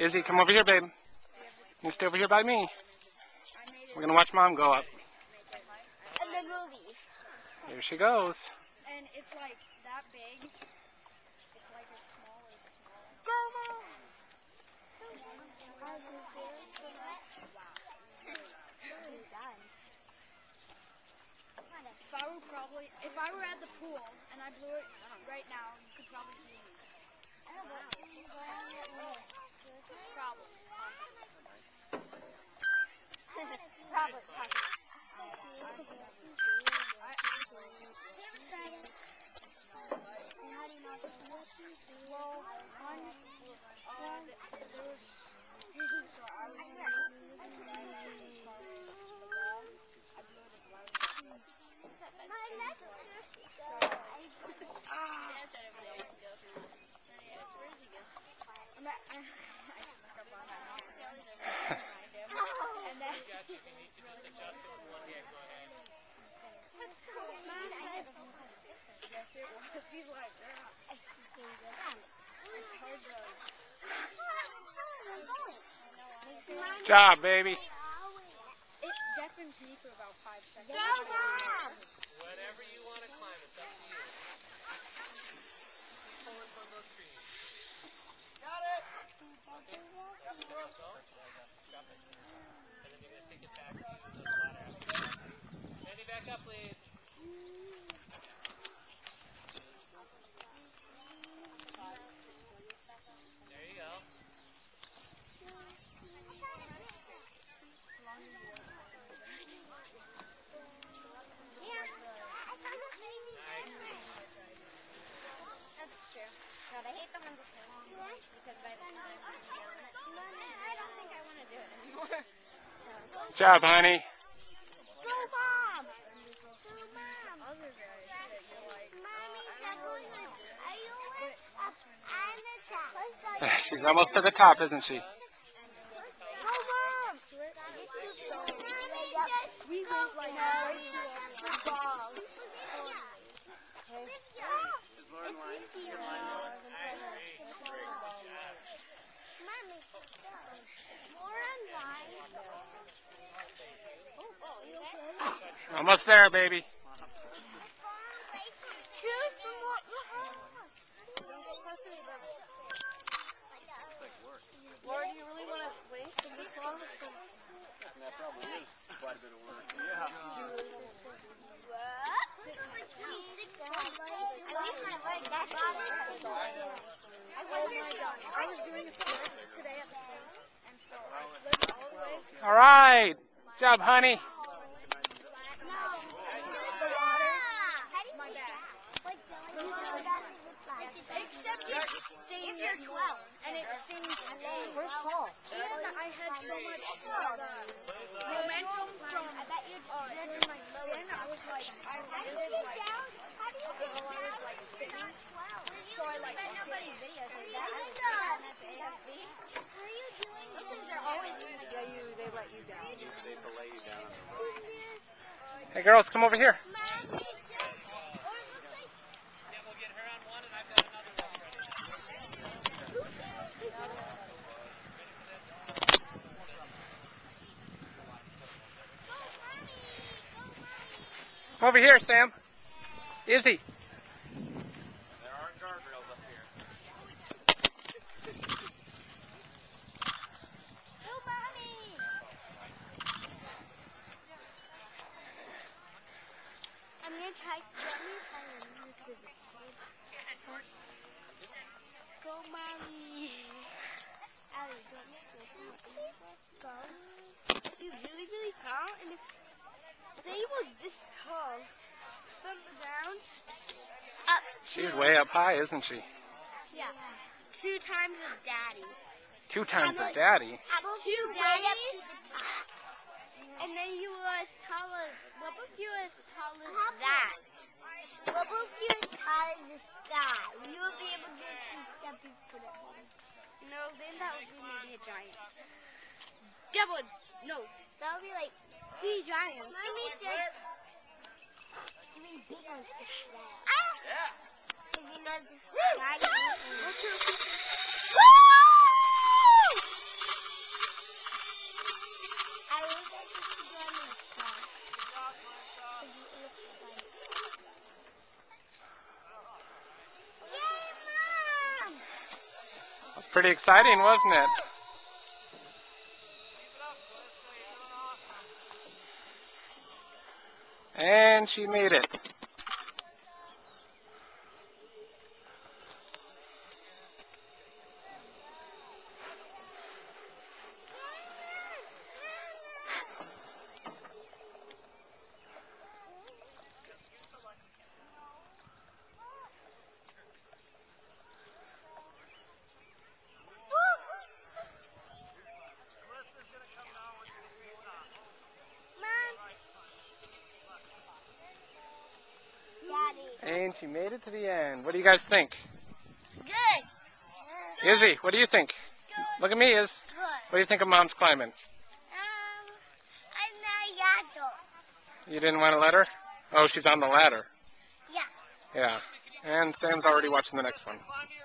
Izzy, come over here, babe. We have this You stay over here by me. I made it We're gonna watch mom go up. make And then we'll leave. Here she goes. and it's like that big. It's like as small as small. Go, Mom! If I were probably if I were at the pool and I blew it right now, you could probably hear me. Probably. Probably. Well, one, uh, th- there was, so I was in the as far as the ball. I blew it as loud as I could. And I, I, I snuck up on that once and behind him. And then, yes, it was. He's like, yeah. It's hard to. Job, baby. It deafens me for about five seconds. Whatever you want to climb, it's up to you. Pulling from those trees. Got it! Okay. Yep, there you go. Drop it. And then you're going to take it back to the ladder. Sandy, back up, please. There you go. Nice. That's true. God, I hate the ones with hands because by the time I'm yelling at someone, I don't think I want to do it anymore. Job, honey. Go, Mom! Go, Mom! Other guys that you're like, Mommy, I don't really Are want to do it. you But that's when I'm the top. She's almost to the top, isn't she? Go, Mom! we went like way too long. Almost there, baby. Choose from what Laura, do you really want to wait for this long? That probably is quite a bit of work. Yeah. I was doing it today at the pool, and so I flipped all the way. All right. Job, honey. My bad. Except it stings if you're 12. And it stings First call. And I had so much uh, momentum from uh, in my skin. I was like, I landed like, while I was like spinning. So I like spinning. Yeah, you, they let you down. They fillet you down on the. Hey, girls, come over here. Yeah, we'll get her on one, and I've got another one. Come over here, Sam. Izzy. There are guardrails up here. Go, Mommy. I'm gonna try. Let me try one to the Go, mommy. Allie, go. Go. Dude, really, really tall, and if they were this tall, from the ground up. She's way up high, isn't she? Yeah. Two times as daddy. Two times the daddy. Two daddies. Ah. And then you were as tall as. What if you were as tall as that? What if you were tall as the sky? You would be able to see stepping foot at No, then that would be maybe a giant. Double. No. That would be like three giants. Mommy just three big ones. Ah! Yeah. So you know this giant. I wish I could see on this side. Good job, Melissa. It looks fun. Yay, Mom! Pretty exciting, wasn't it? Keep it up, Melissa. You're doing awesome. And she made it. Melissa's gonna come down once you get to the top. Daddy. And she made it to the end. What do you guys think? Good. Izzy, what do you think? Good. Look at me, Iz. Good. What do you think of mom's climbing? Um, I'm not yet. You didn't want to let her? Oh, she's on the ladder. Yeah. Yeah. And Sam's already watching the next one. Climb to your